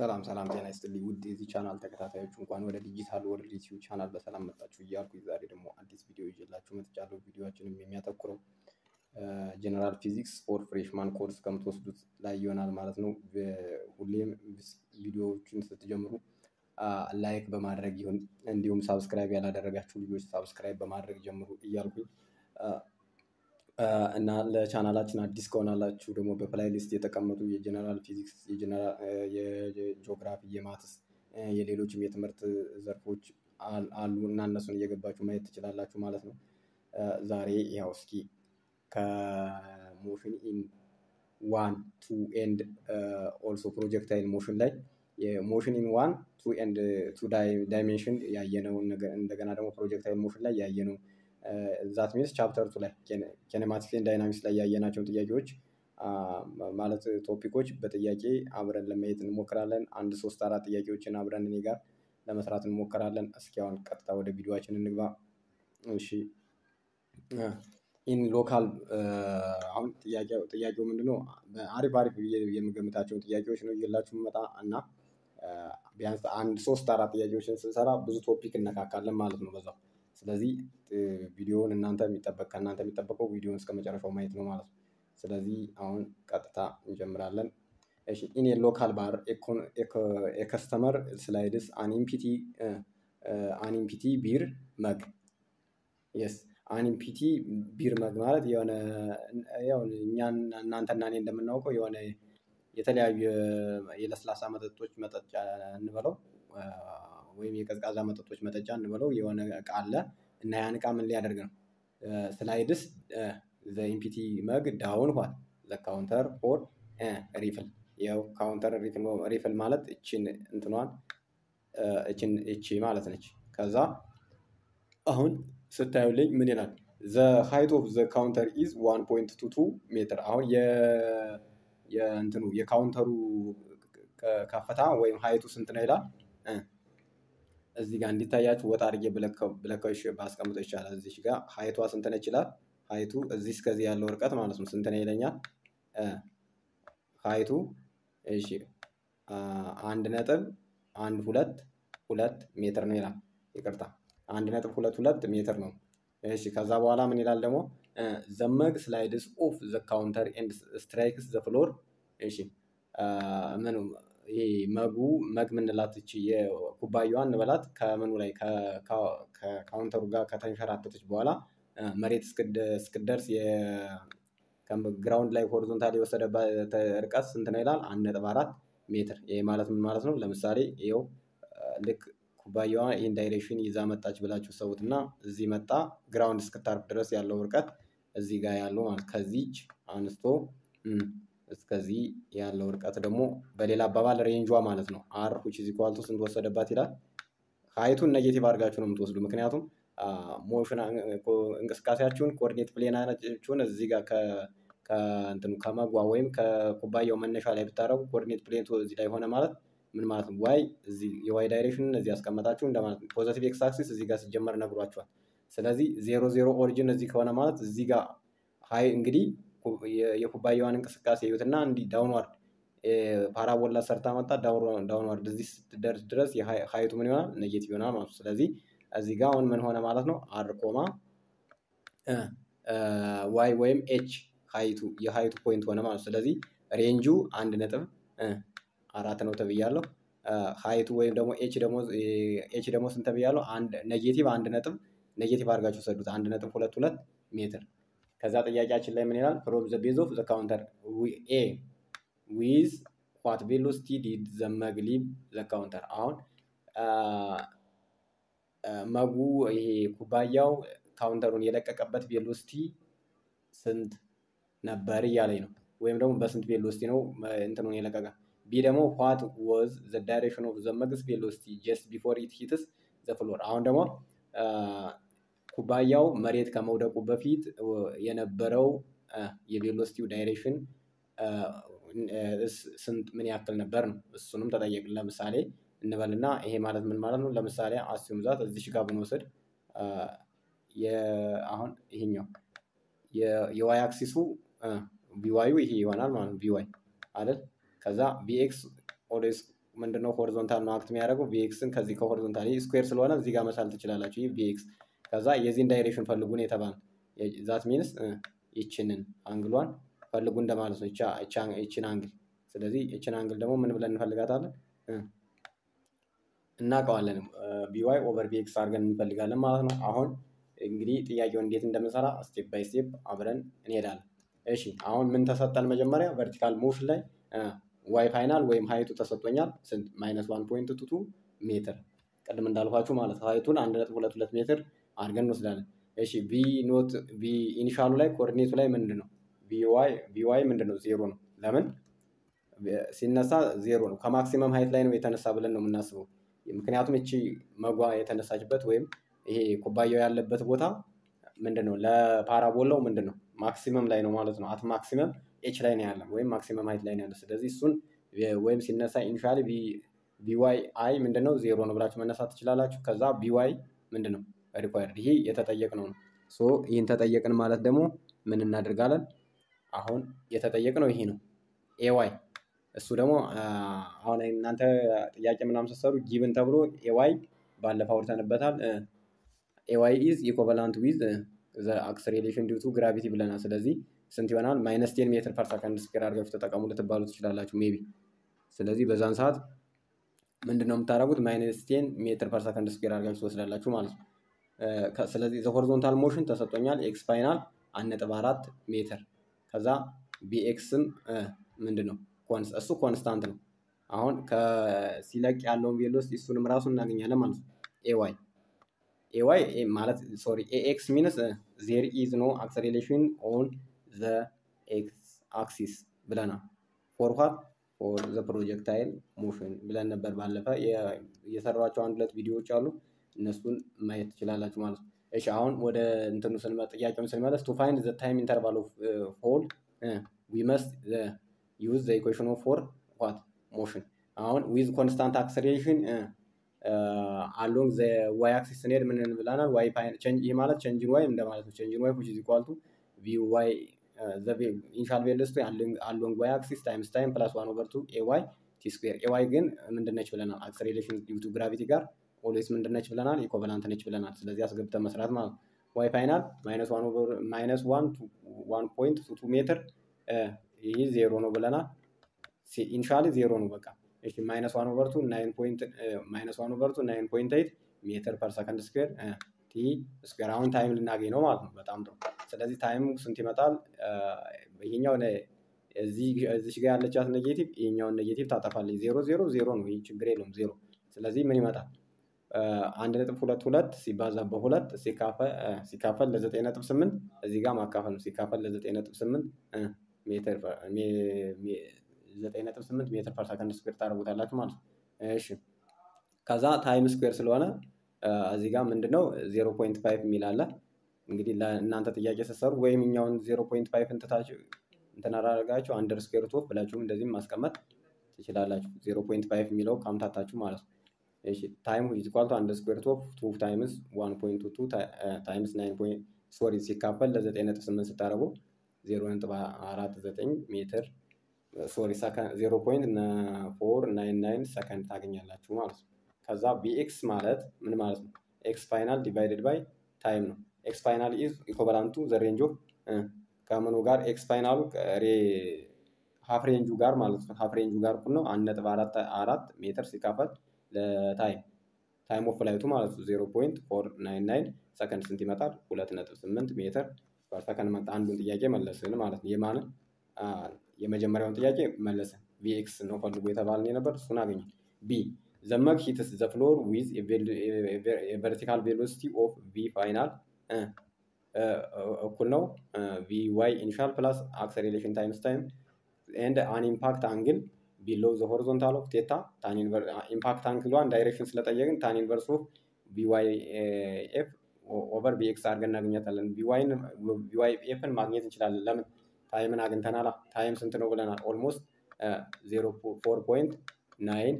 ሰላም ሰላም ጤና ይስጥልኝ ውድ የዚህ ቻናል ተከታታዮች እንኳን ወደ Digital World YouTube ቻናል በሰላም መጣችሁ እያልኩ ዛሬ ደግሞ አዲስ ቪዲዮ ይዤላችሁ መጥቻለሁ። ቪዲዮችንም የሚያተኩረው general physics for freshman course ከምትወስዱት ላይ ይሆናል ማለት ነው። ሁሌም ቪዲዮዎችን ስትጀምሩ like በማድረግ ይሁን እንዲሁም subscribe ያላደረጋችሁ ልጆች subscribe በማድረግ ጀምሩ እያልኩኝ እና ለቻናላችን አዲስ ከሆናላችሁ ደግሞ በ playlist የተቀመጡ የ general physics የጂኦግራፊ የ maths የሌሎችም የትምህርት ዘርፎች አሉ እና እነሱን እየገባችሁ ማየት ትችላላችሁ ማለት ነው። ዛሬ ያው እስኪ ከ motion in one two and also projectile motion ላይ የ motion in one two and two dimension ያየነውን ነገር እንደገና ደግሞ projectile motion ላይ ያየነው that means chapter two ላይ kinematics and dynamics ላይ ያየናቸውን ጥያቄዎች ማለት topic ኦች በጥያቄ አብረን ለማየት እንሞክራለን። አንድ ሶስት አራት ጥያቄዎችን አብረን እኔ ጋር ለመስራት እንሞክራለን። እስኪ አሁን ቀጥታ ወደ ቪዲዮአችን እንግባ። እሺ in local አሁን ጥያቄው ምንድነው? አሪፍ አሪፍ የምገምታቸውን ጥያቄዎች ነው ይዤላችሁ የምመጣ እና ቢያንስ አንድ ሶስት አራት ጥያቄዎችን ስንሰራ ብዙ topic እነካካለን ማለት ነው በዛው። ስለዚህ ቪዲዮውን እናንተ የሚጠበቅ ከእናንተ የሚጠበቀው ቪዲዮውን እስከ መጨረሻው ማየት ነው ማለት ነው። ስለዚህ አሁን ቀጥታ እንጀምራለን። in local bar a customer slides an empty an empty beer mug yes an empty beer mug ማለት የሆነ እኛን እናንተና እኔ እንደምናውቀው የሆነ የተለያዩ የለስላሳ መጠጦች መጠጫ እንበለው ወይም የቀዝቃዛ መጠጦች መጠጫ እንበለው የሆነ እቃ አለ እና ያን እቃ ምን ሊያደርግ ነው? slides the empty mug down ኋት the counter for refill ያው counter refill ማለት እቺን እንትኗን እቺን እቺ ማለት ነች። ከዛ አሁን ስታዩልኝ ምን ይላል? the height of the counter is one point two two meter አሁን የእንትኑ የ counter ኡ ከፍታ ወይም height ኡ ስንት ነው ይላል። እዚህ ጋር እንዲታያችሁ ወጣ አድርጌ ብለካዎች ባስቀምጠው ይቻላል። እዚህ ጋር height ኧ ስንት ነች ይላል። height ኡ እዚህ እስከዚህ ያለው ርቀት ማለት ነው ስንት ነው ይለኛል። height ኡ እሺ አንድ ነጥብ አንድ ሁለት ሁለት ሜትር ነው ይላል። ይቅርታ አንድ ነጥብ ሁለት ሁለት ሜትር ነው። እሺ ከዛ በኋላ ምን ይላል ደግሞ the mug slides off the counter and strikes the floor እሺ ምን ይሄ mug ኡ mug ምንላት እቺ የኩባያዋን እንበላት ከምኑ ላይ ከ counter ኡ ጋር ከተንሸራተተች በኋላ መሬት እስክትደርስ ground ላይ horizontal የወሰደባት ርቀት ስንት ነው ይላል። አንድ ነጥብ አራት ሜትር ይሄ ማለት ምን ማለት ነው? ለምሳሌ ይኸው ልክ ኩባያዋ ይህን direction ይዛ መጣች ብላችሁ ውሰዱት እና እዚህ መጣ ground እስክታርፍ ድረስ ያለው ርቀት እዚህ ጋር ያለው ማለት ከዚች አንስቶ እስከዚህ ያለው ርቀት ደግሞ በሌላ አባባል range ኧ ማለት ነው። R which is equal to ስንት ወሰደባት ይላል። height ኡን negative አድርጋችሁ ነው የምትወስዱ። ምክንያቱም motion እንቅስቃሴያችሁን coordinate plane ኣችሁን እዚህ ጋር ከእንትኑ ከ mug ኧ ወይም ከኩባያው መነሻ ላይ ብታደርጉ coordinate plane እዚህ ላይ ሆነ ማለት ምን ማለት ነው? Y እዚህ የ Y direction ን እዚህ ያስቀመጣችሁ እንደማለት ነው። positive X axis እዚህ ጋር ሲጀመር ነግሯችኋል። ስለዚህ zero zero origin እዚህ ከሆነ ማለት እዚህ ጋር ሀይ እንግዲህ የኩባያዋን እንቅስቃሴ እዩትና እንዲህ downward parabola ሰርታ መጣ downward እዚህ ስትደርስ ድረስ height ኡ ምን ይሆናል? negative ይሆናል ማለት ስለዚህ እዚህ ጋር አሁን ምን ሆነ ማለት ነው? R comma Y ወይም H height ኡ የ height ኡ point ሆነ ማለት ስለዚህ range ኡ አንድ ነጥብ አራት ነው ተብያለሁ። height ኡ ወይም ደግሞ H ደግሞ H ደግሞ ስንት ተብያለሁ? አንድ negative አንድ ነጥብ negative አድርጋችሁ ውሰዱት አንድ ነጥብ ሁለት ሁለት ሜትር ከዛ ጥያቄያችን ላይ ምን ይላል? from the base of the counter A with what velocity did the mug leave the counter። አሁን mug ኡ ይሄ ኩባያው counter ኡን የለቀቀበት velocity ስንት ነበር እያለኝ ነው። ወይም ደግሞ በስንት velocity ነው እንትኑን የለቀቀ። B ደግሞ what was the direction of the mug's velocity just before it hits the floor። አሁን ደግሞ ኩባያው መሬት ከመውደቁ በፊት የነበረው የ velocity ው direction ስንት ምን ያክል ነበር ነው። እሱንም ተጠየቅን። ለምሳሌ እንበልና ይሄ ማለት ምን ማለት ነው? ለምሳሌ assume that እዚች ጋር ብንወስድ አሁን ይሄኛው የ Y axis ኡ VY ኡ ይሄ ይሆናል ማለት ነው። VY አይደል? ከዛ VX always ምንድነው horizontal ነው act የሚያደርገው VX ን ከዚህ ከ horizontal square ስለሆነ እዚህ ጋር መሳል ትችላላችሁ። ይህ VX ከዛ የዚህን direction ፈልጉ ነው የተባለ that means ይችንን angle ኧን ፈልጉ እንደማለት ነው። ይችን angle ስለዚህ ይችን angle ደግሞ ምን ብለን እንፈልጋታለን? እናውቀዋለን VY over VX አድርገን እንፈልጋለን ማለት ነው። አሁን እንግዲህ ጥያቄውን እንዴት እንደምንሰራ step by step አብረን እንሄዳለን። እሺ አሁን ምን ተሰጠን? መጀመሪያ vertical motion ላይ Y final ወይም height ኡ ተሰጥቶኛል። ስንት minus one point two two meter ቅድም እንዳልኳችሁ ማለት height ኡን አንድ ነጥብ ሁለት ሁለት ሜትር አድርገን እንወስዳለን። እሺ V naught V initial ኡ ላይ coordinate ኡ ላይ ምንድን ነው? VY ምንድን ነው? ዜሮ ነው። ለምን ሲነሳ ዜሮ ነው። ከ maximum height ላይ ነው የተነሳ ብለን ነው የምናስበው። ምክንያቱም እቺ mug ኧ የተነሳችበት ወይም ይሄ ኩባያው ያለበት ቦታ ምንድን ነው? ለ parabola ው ምንድን ነው? maximum ላይ ነው ማለት ነው። at maximum h ላይ ነው ያለ ወይም maximum height ላይ ነው ያለ። ስለዚህ እሱን ወይም ሲነሳ initially Vyi ምንድን ነው? ዜሮ ነው ብላችሁ መነሳት ትችላላችሁ። ከዛ Vy ምንድን ነው? required ይሄ የተጠየቅነው ነው። so ይህን ተጠየቅን ማለት ደግሞ ምን እናደርጋለን? አሁን የተጠየቅነው ይሄ ነው ay እሱ ደግሞ አሁን እናንተ ጥያቄ ምናምን ስትሰሩ given ተብሎ ay ባለፈው አውርተንበታል። ay is equivalent with the acceleration due to gravity ብለናል። ስለዚህ ስንት ይሆናል? minus ten meter per second square አድርጋችሁ ተጠቀሙ ልትባሉ ትችላላችሁ maybe። ስለዚህ በዛን ሰዓት ምንድን ነው የምታደርጉት? minus ten meter per second square አድርጋችሁ ትወስዳላችሁ ማለት ነው። ስለዚህ the horizontal motion ተሰጥቶኛል። x final አንድ ነጥብ አራት ሜትር ከዛ Vx ም ምንድን ነው እሱ constant ነው። አሁን ሲለቅ ያለውን velocity እሱንም ራሱ እናገኛለን ማለት ነው። ay ay ማለት sorry ax means there is no acceleration on the x axis ብለናል። for what for the projectile motion ብለን ነበር ባለፈ የሰሯቸው አንድ ሁለት ቪዲዮዎች አሉ። እነሱን ማየት ትችላላችሁ ማለት ነው። እሺ አሁን ወደ እንትኑ ስንመ ጥያቄውን ስንመለስ to find the time interval of fall we must use the equation of for what motion አሁን with constant acceleration along the y axis ስንሄድ ምን ብለናል? y ይህ ማለት change in y እንደማለት ነው። change in y which is equal to Vy initial velocity along y axis times time plus one over two ay t square። ay ግን ምንድነች ብለናል? acceleration due to gravity ጋር always ምንድነች ብለናል? equivalent ነች ብለናል። ስለዚህ አስገብተን መስራት ማለት ነው። y final minus one point two meter ይህ ዜሮ ነው ብለናል። initially ዜሮ ነው በቃ እሺ minus one over two nine point minus one over two nine point eight meter per second square t square አሁን time ልናገኝ ነው ማለት ነው። በጣም ጥሩ። ስለዚህ time ኡ ስንት ይመጣል? ይሄኛው እዚች ጋር ያለቻት negative ይሄኛውን negative ታጠፋለች። ዜሮ ዜሮ ዜሮ ነው። ይህ ችግር የለውም ዜሮ። ስለዚህ ምን ይመጣል? አንድ ነጥብ ሁለት ሁለት ሲባዛ በሁለት ሲካፈል ለዘጠኝ ነጥብ ስምንት እዚህ ጋር ማካፈል ነው። ሲካፈል ለዘጠኝ ነጥብ ስምንት ሜትር ዘጠኝ ነጥብ ስምንት meter per second square ታደርጉታላችሁ ማለት ነው። እሺ ከዛ time square ስለሆነ እዚህ ጋር ምንድነው zero point five የሚል አለ። እንግዲህ ለእናንተ ጥያቄ ስትሰሩ ወይም እኛውን zero point five እንትታችሁ እንትን አደረጋችሁ under square root ብላችሁም እንደዚህም ማስቀመጥ ትችላላችሁ። zero point five የሚለው ካምታታችሁ ማለት ነው። እሺ time is equal to under square root of two times one point two times nine point sorry ሲካፈል ለዘጠኝ ነጥብ ስምንት ስታደርጉ ዜሮ ነጥብ አራት ዘጠኝ ሜትር sorry zero point four nine nine second ታገኛላችሁ ማለት ነው። ከዛ Vx ማለት ምን ማለት ነው? x final divided by time ነው። x final is equivalent to the range of ከምኑ ጋር x final ኡ half range ኡ ጋር ማለት ነው። half range ኡ ጋር ነው አንድ ነጥብ አራት ሜትር ሲካፈል ለ time time of flight ኡ ማለት ነው zero point four nine nine second ስንት ይመጣል? ሁለት ነጥብ ስምንት meter per second መጣ። አንዱን ጥያቄ መለስን ማለት ነው። የማንን የመጀመሪያውን ጥያቄ መለስን። Vx ነው ፈልጎ የተባልን የነበር እሱን አገኘን። b the mug hits the floor with vertical velocity of V final እኩል ነው Vy initial plus acceleration times time and an impact angle below the horizontal of theta impact angle ኧን direction ስለጠየቅን tan inverse of V y f over Vx አድርገን እናገኘታለን። V y f ን ማግኘት እንችላለን። ለምን time ን አግኝተናል። time ስንት ነው ብለናል። almost zero four point nine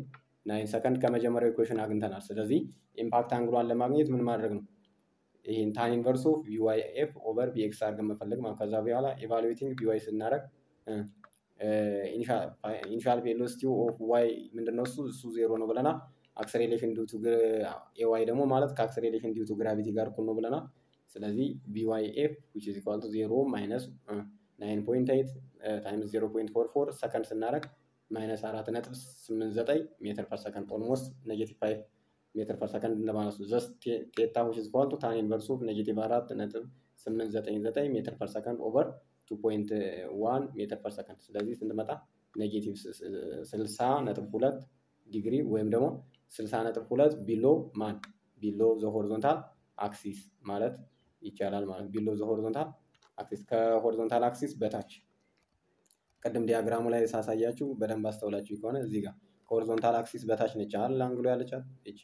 nine second ከመጀመሪያው equation አግኝተናል። ስለዚህ impact angle ኧን ለማግኘት ምን ማድረግ ነው? ይህን tan inverse of Vy f over Vx አድርገን መፈለግ ማለት ከዛ በኋላ evaluating Vy ስናደርግ initial velocity of y ምንድነው እሱ እሱ ዜሮ ነው ብለናል። acceleration due to ay ደግሞ ማለት ከ acceleration due to gravity ጋር እኩል ነው ብለናል። ስለዚህ Vy f which is equal to zero minus nine point eight times zero point four four second ስናደርግ minus አራት ነጥብ ስምንት ዘጠኝ meter per second almost negative five meter per second እንደማለት ነው። thus theta which is equal to tan inverse of negative አራት ነጥብ ስምንት ዘጠኝ ዘጠኝ meter per second over two point one meter per second። ስለዚህ ስንት መጣ negative ስልሳ ነጥብ ሁለት ዲግሪ ወይም ደግሞ ስልሳ ነጥብ ሁለት below ማን? below the horizontal axis ማለት ይቻላል ማለት below the horizontal axis ከ horizontal axis በታች። ቅድም diagram ኡ ላይ ሳሳያችሁ በደንብ አስተውላችሁ ከሆነ እዚህ ጋር ከ horizontal axis በታች ነች። አይደል angle ኧ ያለቻት እቺ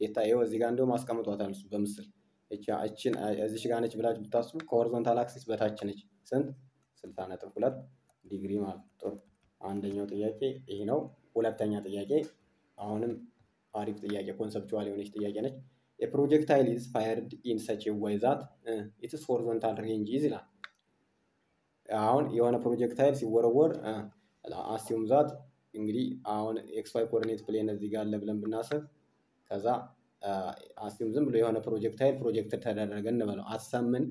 theta ይኸው እዚህ ጋር እንዲሁም አስቀምጧታል እሱ በምስል። እችን እዚች ጋር ነች ብላችሁ ብታስቡ ከ horizontal axis በታች ነች። ስንት ስልሳ ነጥብ ሁለት ዲግሪ ማለት ጥሩ አንደኛው ጥያቄ ይህ ነው። ሁለተኛ ጥያቄ አሁንም አሪፍ ጥያቄ conceptual የሆነች ጥያቄ ነች። A projectile is fired in such way that its horizontal range is ይላል አሁን የሆነ projectile ሲወረወር assume that እንግዲህ አሁን X Y coordinate plane እዚህ ጋር አለ ብለን ብናስብ ከዛ assume ዝም ብሎ የሆነ projectile project ተደረገ እንበለው። assume ን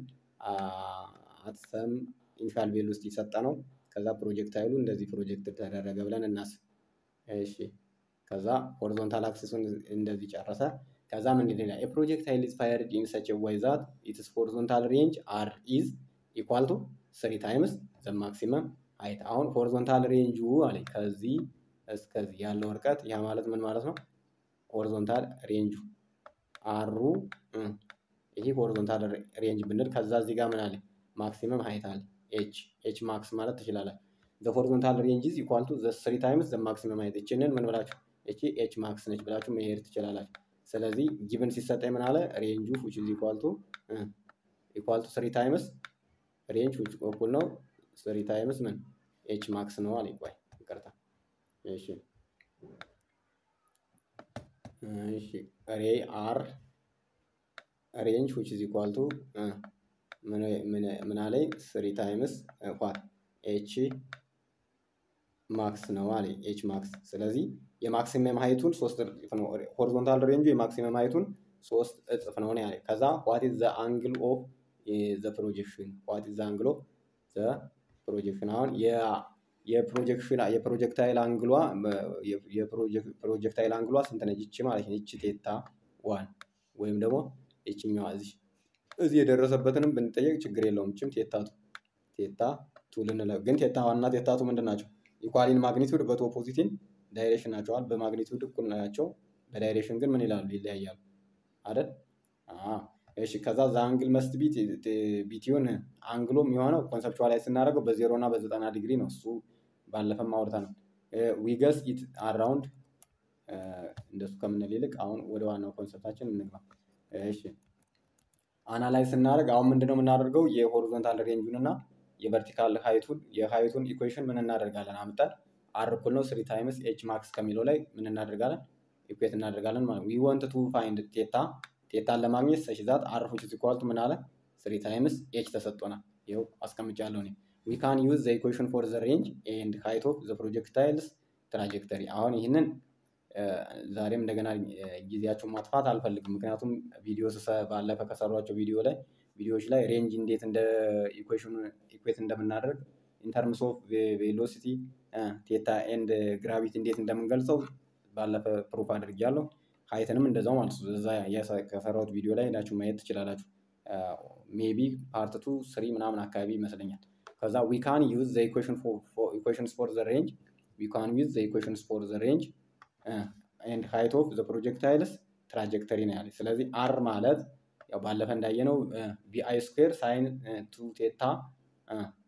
at some initial velocity ሰጠ ነው ከዛ projectile ኡ እንደዚህ ፕሮጀክት ተደረገ ብለን እናስብ እሺ። ከዛ horizontal axis ኡን እንደዚህ ጨረሰ። ከዛ ምን ይላል A projectile is fired in such way that its horizontal range R is equal to three times the maximum height አሁን horizontal range ኡ አለ ከዚህ እስከዚህ ያለው ርቀት ያ ማለት ምን ማለት ነው? horizontal range ኡ R ኡ ይሄ horizontal range ብንል ከዛ እዚህ ጋር ምን አለ maximum height አለ H H max ማለት ትችላላችሁ the horizontal range is equal to the three times the maximum height እችንን ምን ብላችሁ? እቺ H max ነች ብላችሁ መሄድ ትችላላችሁ። ስለዚህ given ሲሰጠኝ ምን አለ? range ኡ which is equal to equal to three times range which እኩል ነው? three times ምን? H max ነው አለ ቆይ ይቅርታ። እሺ። እሺ። ሬ R range which is equal to ምን አለኝ? three times what H max ነው አለ H max ስለዚህ የ maximum height ኡን ሶስት እጥፍ ነው። horizontal range ኡ የ maximum height ኡን ሶስት እጥፍ ነው ያለ ከዛ what the angle of the projection? what the angle of the projection? አሁን የ projection የ projectile angle ሏ የ projectile angle ሏ ስንት ነች? ይቺ ማለት ነው። theta one ወይም ደግሞ ይችኛዋ እዚህ እዚህ የደረሰበትንም ብንጠየቅ ችግር የለውም። ይችም theta two theta two ልንለው ግን theta one እና theta two ምንድን ናቸው? equal in magnitude but opposite in direction ናቸዋል። በ magnitude እኩል ናቸው። በ direction ግን ምን ይላሉ? ይለያያሉ አይደል? እሺ ከዛ the angle must be between angle ኦ የሚሆነው conceptualize ስናደርገው በዜሮ እና በዘጠና ዲግሪ ነው። እሱ ባለፈም አውርተናል። we guess it around እንደሱ ከምንል ይልቅ አሁን ወደ ዋናው concept ኣችን እንግባ። እሺ analyze ስናደርግ አሁን ምንድነው የምናደርገው? የ horizontal range ኡን እና የቨርቲካል ሀይቱን የሀይቱን ኢኩዌሽን ምን እናደርጋለን? አምጠን R ነው three times H max ከሚለው ላይ ምን እናደርጋለን? equate እናደርጋለን ማለት we want to find theta theta ን ለማግኘት such that R which is ምን አለ three times H ተሰጥቶናል። ይኸው አስቀምጫለሁ እኔ we can use the equation for the range and height of the projectile's trajectory። አሁን ይህንን ዛሬም እንደገና ጊዜያቸውን ማጥፋት አልፈልግም። ምክንያቱም ቪዲዮ ባለፈ ከሰሯቸው ቪዲዮ ላይ ቪዲዮዎች ላይ range እንዴት እንደ equation ኡ equate እንደምናደርግ in terms of velocity theta and gravity እንዴት እንደምንገልጸው ባለፈ proof አድርጌያለሁ። height ንም እንደዛው ማለት ነው። እዛ ከሰራሁት ቪዲዮ ላይ ሄዳችሁ ማየት ትችላላችሁ። maybe part two three ምናምን አካባቢ ይመስለኛል። ከዛ we can use the equations for the range we can use the equations for the range and height of the projectile's trajectory ነው ያለ። ስለዚህ R ማለት ያው ባለፈ እንዳየነው Vi square sine two theta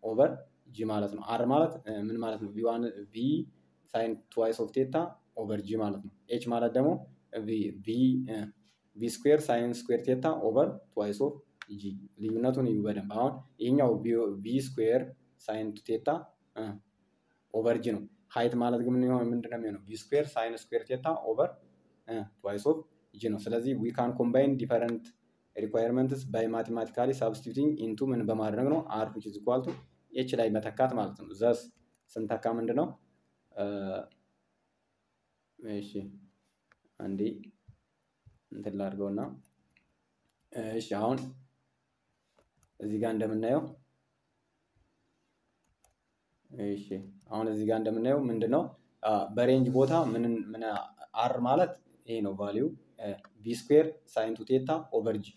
over g ማለት ነው። R ማለት ምን ማለት ነው? V one V sine twice of theta over g ማለት ነው። H ማለት ደግሞ V square sine square theta over twice of g። ልዩነቱን እዩ በደንብ። አሁን ይህኛው V square sine theta over g ነው። height ማለት ግን ምንድን ነው የሚሆነው? V square sine square theta over twice of g ነው። ስለዚህ we can combine different requirements by mathematically substituting into ምን በማድረግ ነው R which is equal to H ላይ መተካት ማለት ነው። thus ስንተካ ምንድን ነው? እሺ አንዴ እንትን ላድርገውና እሺ አሁን እዚህ ጋር እንደምናየው እሺ አሁን እዚህ ጋር እንደምናየው ምንድን ነው በ range ቦታ ምን R ማለት ይሄ ነው value V square sine two theta over g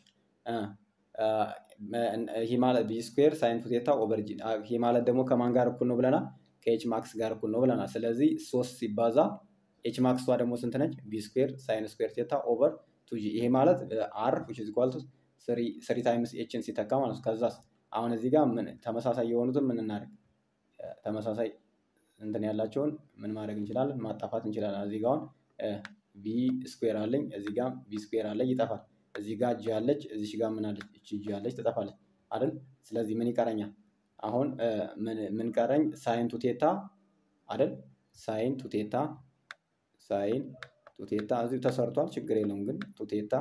ይሄ ማለት V square sine two theta over g ይሄ ማለት ደግሞ ከማን ጋር እኩል ነው ብለናል? ከ H max ጋር እኩል ነው ብለናል። ስለዚህ ሶስት ሲባዛ H max ቷ ደግሞ ስንት ነች? V square sine square theta over two g ይሄ ማለት R which is equal to three times H ን ሲተካ ማለት ነው። አሁን እዚህ ጋር ምን ተመሳሳይ የሆኑትን ምን እናደርግ ተመሳሳይ እንትን ያላቸውን ምን ማድረግ እንችላለን? ማጣፋት እንችላለን። እዚህ ጋር አሁን V square አለኝ፣ እዚህ ጋር V square አለኝ ይጠፋል። እዚህ ጋር ጂ አለች፣ እዚህ ጋር ምን አለች? እቺ ጂ አለች ትጠፋለች አይደል? ስለዚህ ምን ይቀረኛል? አሁን ምን ቀረኝ? sine two theta አይደል? sine two theta sine two theta እዚሁ ተሰርቷል፣ ችግር የለውም ግን two theta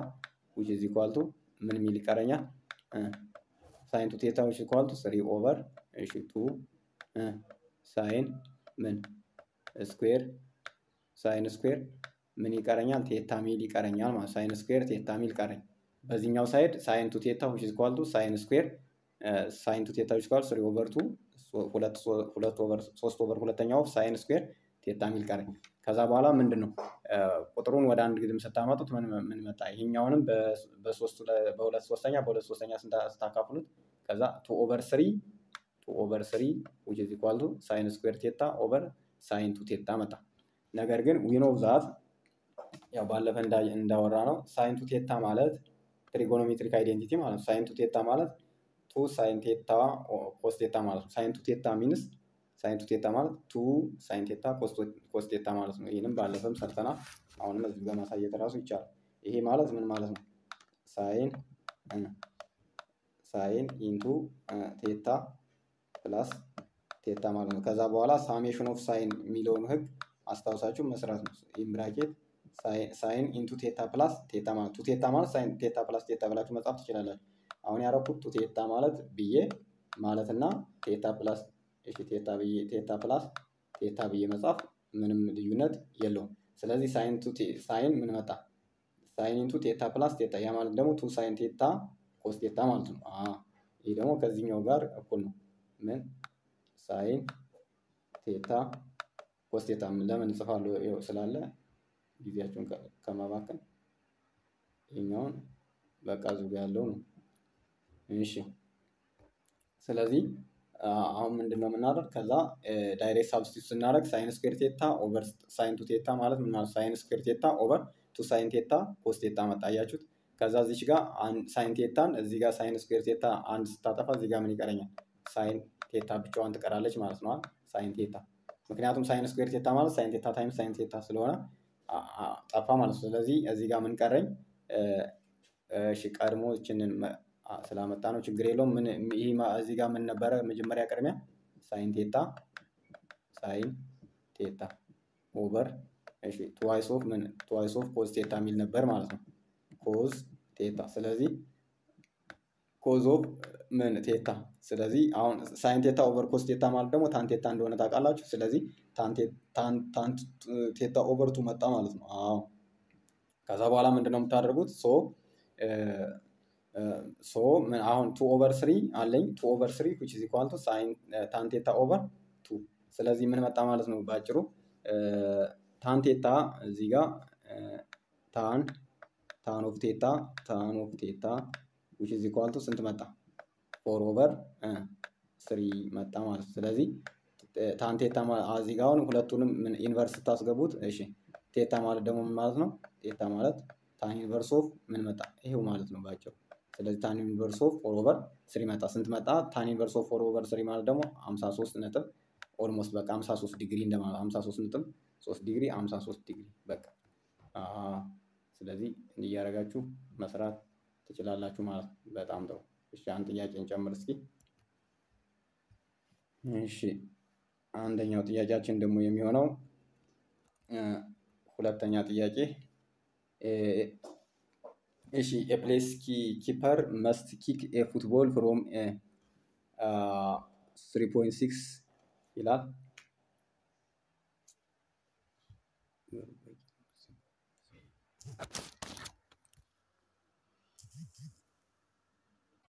which is equal ምን ሚል ይቀረኛል? sine two theta which equal three over እሺ two sine ምን square sine square ምን ይቀረኛል? theta ሚል ይቀረኛል ማለት sine square theta ሚል ቀረኝ። በዚህኛው side sine two theta which equal to sine square sine two theta which equal three over two ሶስት over ሁለተኛው sine square theta ሚል ቀረኝ። ከዛ በኋላ ምንድን ነው ቁጥሩን ወደ አንድ ግድም ስታመጡት ምን መጣ? ይሄኛውንም በሶስት በሁለት ሶስተኛ በሁለት ሶስተኛ ስታካፍሉት ከዛ two over three over three which is equal to sine square theta over sine two theta መጣ። ነገር ግን ዊኖ ዛት ያው ባለፈ እንዳወራ ነው sine two theta ማለት trigonometric identity ማለት ነው። sine two theta ማለት two sine theta cos theta ማለት ነው። sine two theta means sine two theta ማለት two sine theta cos theta ማለት ነው። ይህንም ባለፈም ሰርተናል። አሁንም እዚህ ጋር ማሳየት ራሱ ይቻላል። ይሄ ማለት ምን ማለት ነው? sine sine into theta plus theta ማለት ነው። ከዛ በኋላ summation of sine የሚለውን ህግ አስታውሳችሁ መስራት ነው። ይህም bracket sine into theta plus theta ማለት two theta ማለት sine theta plus theta ብላችሁ መጻፍ ትችላላችሁ። አሁን ያረኩት two theta ማለት ብዬ ማለት እና theta plus እሺ theta ብዬ theta plus theta ብዬ መጻፍ ምንም ልዩነት የለውም። ስለዚህ sine two sine ምን መጣ? sine into theta plus theta ያ ማለት ደግሞ two sine theta cos theta ማለት ነው። ይህ ደግሞ ከዚህኛው ጋር እኩል ነው። ምን sine theta cos theta ለምን እጽፋለሁ ስላለ ጊዜያቸውን ከማባከን ይህኛውን በቃ ዙሪያ ያለው ነው። እሺ ስለዚህ አሁን ምንድን ነው የምናደርግ? ከዛ direct substitute ስናደርግ sine square theta over sine two theta ማለት ምን ማለት sine square theta over two sine theta cos theta መጣ። አያችሁት? ከዛ እዚች ጋር ሳይን ቴታን እዚህ ጋር sine square theta አንድ ስታጠፋ እዚህ ጋር ምን ይቀረኛል? sine theta ብቻዋን ትቀራለች ማለት ነው። sine theta ምክንያቱም sine square theta ማለት sine theta times sine theta ስለሆነ ጠፋ ማለት ነው። ስለዚህ እዚህ ጋር ምን ቀረኝ? እሺ ቀድሞ ይችንን ስላመጣ ነው ችግር የለውም። ምን እዚህ ጋር ምን ነበረ መጀመሪያ ቅድሚያ sine theta sine theta over እሺ twice of ምን twice of cos theta የሚል ነበር ማለት ነው። cos theta ስለዚህ cos of ምን theta ስለዚህ አሁን sine theta over cos theta ማለት ደግሞ tan theta እንደሆነ ታውቃላችሁ። ስለዚህ tan theta over two መጣ ማለት ነው። አዎ ከዛ በኋላ ምንድን ነው የምታደርጉት? so so አሁን two over three አለኝ two over three which is equal to sine tan theta over two ስለዚህ ምን መጣ ማለት ነው በአጭሩ tan theta እዚህ ጋር tan tan of theta tan of theta which is equal to ስንት መጣ? four over three መጣ ማለት ነው። ስለዚህ tan theta እዚህ ጋር አሁን ሁለቱንም inverse ስታስገቡት እሺ theta ማለት ደግሞ ምን ማለት ነው? theta ማለት tan inverse of ምን መጣ? ይሄው ማለት ነው ባጭሩ። ስለዚህ tan inverse of four over three መጣ። ስንት መጣ? tan inverse of four over three ማለት ደግሞ 53 ነጥብ almost በቃ 53 ዲግሪ እንደማለት 53 ነጥብ 3 ዲግሪ 53 ዲግሪ በቃ ስለዚህ እያደረጋችሁ መስራት ትችላላችሁ ማለት በጣም ጥሩ። እሺ አንድ ጥያቄን እንጨምር እስኪ። እሺ አንደኛው ጥያቄያችን ደግሞ የሚሆነው ሁለተኛ ጥያቄ እሺ ኤፕሌስ ኪፐር መስት ኪክ ኤ ፍሮም ስሪ ፖይንት ይላል።